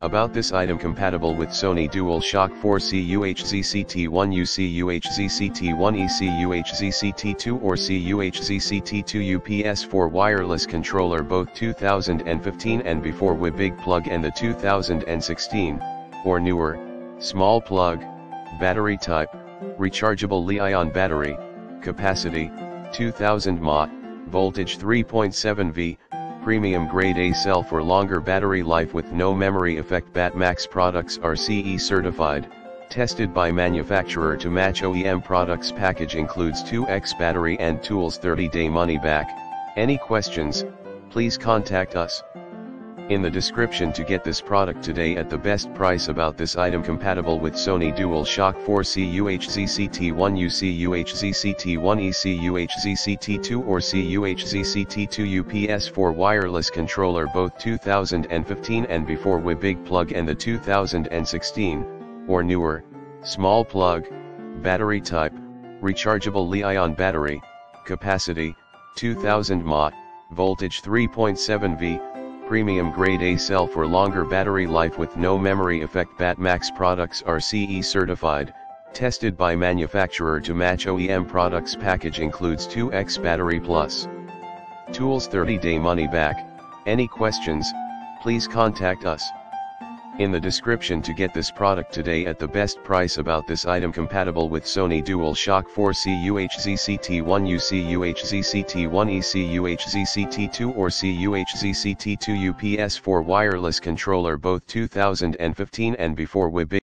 About this item compatible with Sony DualShock 4 CUHZCT1 UCUHZCT1 ECUHZCT2 or CUHZCT2 UPS4 wireless controller both 2015 and before with big plug and the 2016, or newer, small plug, battery type, rechargeable Li-ion battery, capacity, 2000 mAh, voltage 3.7 V, premium grade A cell for longer battery life with no memory effect. Batmax products are CE certified, tested by manufacturer to match OEM products. Package includes 2x battery and tools 30 day money back, any questions, please contact us. In the description to get this product today at the best price about this item compatible with Sony DualShock 4 CUHZCT1 UCUHZCT1 ECUHZCT2 or CUHZCT2 UPS4 wireless controller both 2015 and before with big plug and the 2016, or newer, small plug, battery type, rechargeable Li-ion battery, capacity, 2000 mAh, voltage 3.7 V, premium grade A cell for longer battery life with no memory effect. Batmax products are CE certified, tested by manufacturer to match OEM products. Package includes 2x battery plus. Tools 30 day money back, any questions, please contact us in the description to get this product today at the best price about this item compatible with Sony DualShock 4 CUHZCT1 UCUHZCT1 ECUHZCT2 or CUHZCT2 UPS4 wireless controller both 2015 and before with